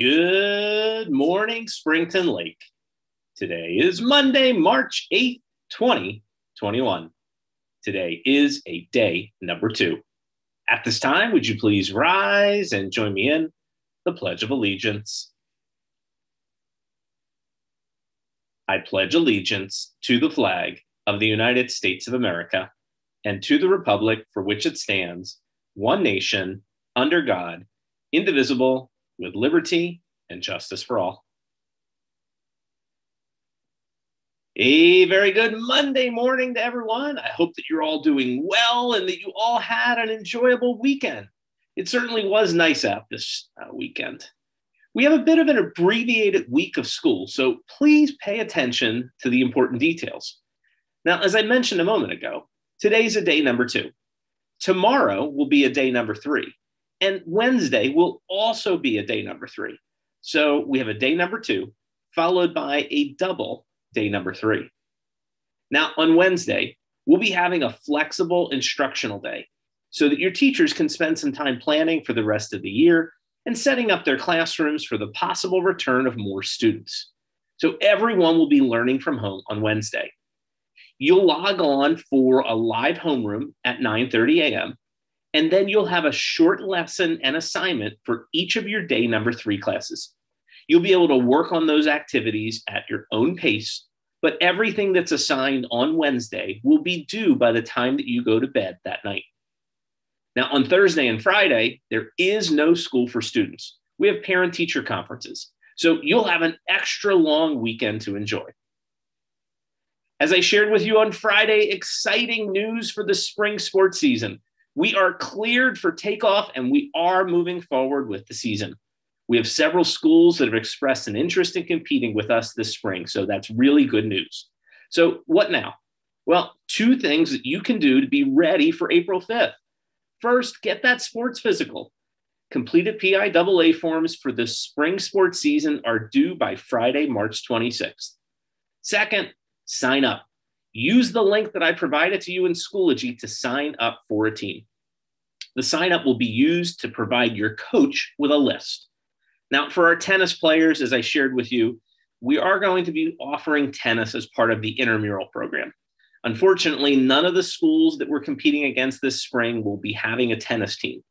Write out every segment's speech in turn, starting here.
Good morning, Springton Lake. Today is Monday, March 8th, 2021. Today is a day number two. At this time, would you please rise and join me in the Pledge of Allegiance? I pledge allegiance to the flag of the United States of America and to the Republic for which it stands, one nation, under God, indivisible, with liberty and justice for all. A very good Monday morning to everyone. I hope that you're all doing well and that you all had an enjoyable weekend. It certainly was nice out this uh, weekend. We have a bit of an abbreviated week of school, so please pay attention to the important details. Now, as I mentioned a moment ago, today's a day number two. Tomorrow will be a day number three, and Wednesday will also be a day number three. So we have a day number two, followed by a double day number three. Now, on Wednesday, we'll be having a flexible instructional day so that your teachers can spend some time planning for the rest of the year and setting up their classrooms for the possible return of more students. So everyone will be learning from home on Wednesday. You'll log on for a live homeroom at 9:30 a.m. and then you'll have a short lesson and assignment for each of your day number 3 classes. You'll be able to work on those activities at your own pace, but everything that's assigned on Wednesday will be due by the time that you go to bed that night. Now, on Thursday and Friday, there is no school for students. We have parent teacher conferences. So you'll have an extra long weekend to enjoy. As I shared with you on Friday, exciting news for the spring sports season. We are cleared for takeoff and we are moving forward with the season. We have several schools that have expressed an interest in competing with us this spring. So that's really good news. So, what now? Well, two things that you can do to be ready for April 5th. First, get that sports physical. Completed PIAA forms for the spring sports season are due by Friday, March 26th. Second, sign up. Use the link that I provided to you in Schoology to sign up for a team. The sign up will be used to provide your coach with a list. Now, for our tennis players, as I shared with you, we are going to be offering tennis as part of the intramural program. Unfortunately, none of the schools that we're competing against this spring will be having a tennis team.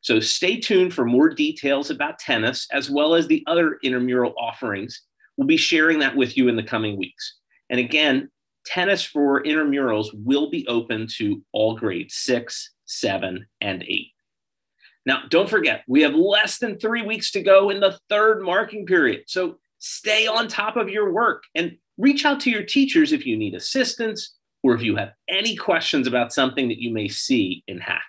So stay tuned for more details about tennis as well as the other intramural offerings. We'll be sharing that with you in the coming weeks. And again, tennis for intramurals will be open to all grades six, seven, and eight. Now, don't forget, we have less than three weeks to go in the third marking period. So stay on top of your work and reach out to your teachers if you need assistance or if you have any questions about something that you may see in HAC.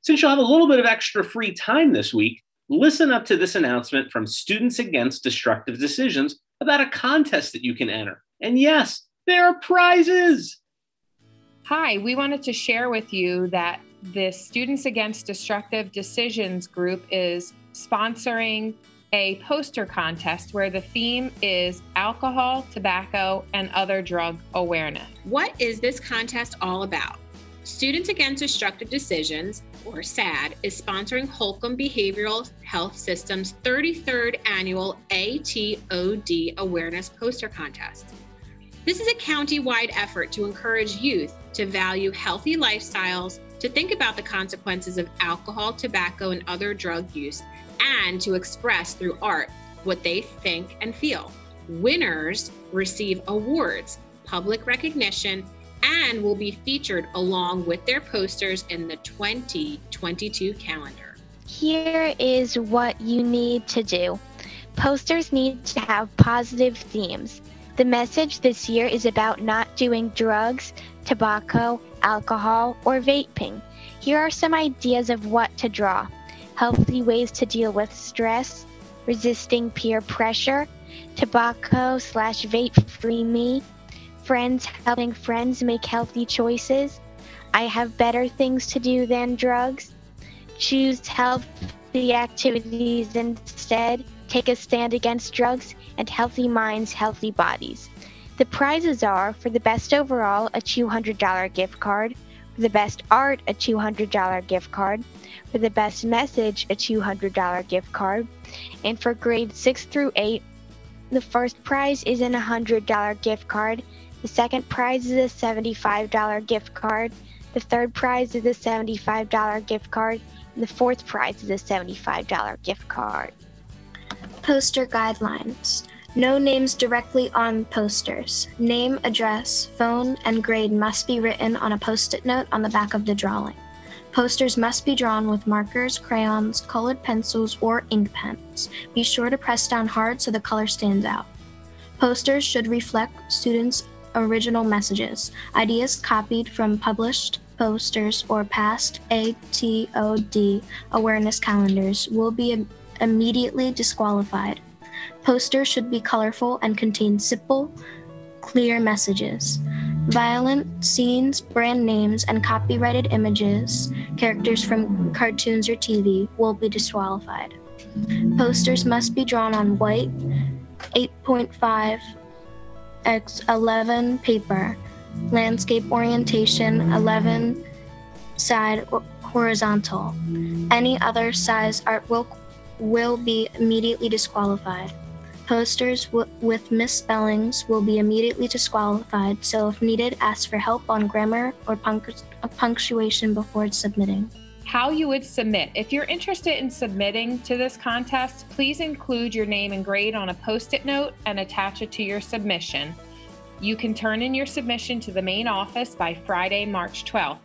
Since you'll have a little bit of extra free time this week, listen up to this announcement from Students Against Destructive Decisions about a contest that you can enter. And yes, there are prizes. Hi, we wanted to share with you that the Students Against Destructive Decisions group is sponsoring a poster contest where the theme is alcohol, tobacco, and other drug awareness. What is this contest all about? Students Against Destructive Decisions, or SADD, is sponsoring Holcomb Behavioral Health System's 33rd annual ATOD Awareness Poster Contest. This is a county-wide effort to encourage youth to value healthy lifestyles, to think about the consequences of alcohol, tobacco, and other drug use, and to express through art what they think and feel. Winners receive awards, public recognition, and will be featured along with their posters in the 2022 calendar. Here is what you need to do posters need to have positive themes. The message this year is about not doing drugs, tobacco, alcohol, or vaping. Here are some ideas of what to draw. Healthy ways to deal with stress, resisting peer pressure, tobacco slash vape free me, friends helping friends make healthy choices, I have better things to do than drugs, choose healthy activities instead, take a stand against drugs, and healthy minds, healthy bodies. The prizes are for the best overall, a $200 gift card, For the best art, a $200 gift card. For the best message, a $200 gift card. And for grades 6 through 8, the first prize is an $100 gift card. The second prize is a $75 gift card. The third prize is a $75 gift card. And the fourth prize is a $75 gift card. Poster guidelines. No names directly on posters. Name, address, phone, and grade must be written on a post it note on the back of the drawing. Posters must be drawn with markers, crayons, colored pencils, or ink pens. Be sure to press down hard so the color stands out. Posters should reflect students' original messages. Ideas copied from published posters or past ATOD awareness calendars will be immediately disqualified. Posters should be colorful and contain simple, clear messages. Violent scenes, brand names, and copyrighted images, characters from cartoons or TV, will be disqualified. Posters must be drawn on white 8.5 x 11 paper, landscape orientation 11 side horizontal. Any other size art will, will be immediately disqualified. Posters with misspellings will be immediately disqualified, so if needed, ask for help on grammar or punct- punctuation before submitting. How you would submit. If you're interested in submitting to this contest, please include your name and grade on a post it note and attach it to your submission. You can turn in your submission to the main office by Friday, March 12th.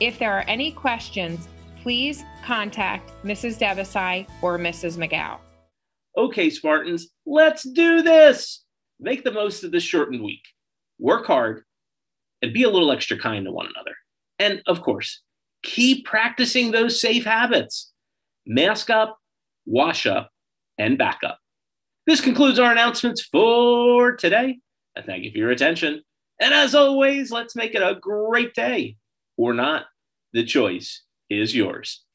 If there are any questions, please contact Mrs. Devasai or Mrs. McGow. Okay, Spartans, let's do this. Make the most of this shortened week. Work hard and be a little extra kind to one another. And of course, keep practicing those safe habits. Mask up, wash up, and back up. This concludes our announcements for today. I thank you for your attention. And as always, let's make it a great day or not. The choice is yours.